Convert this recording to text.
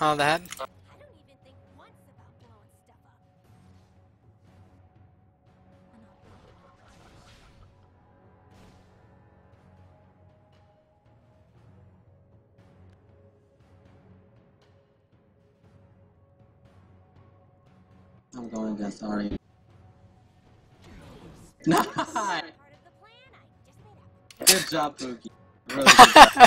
Oh, that? I'm going against Ari. Nice! Good job, Pookie. Really good job.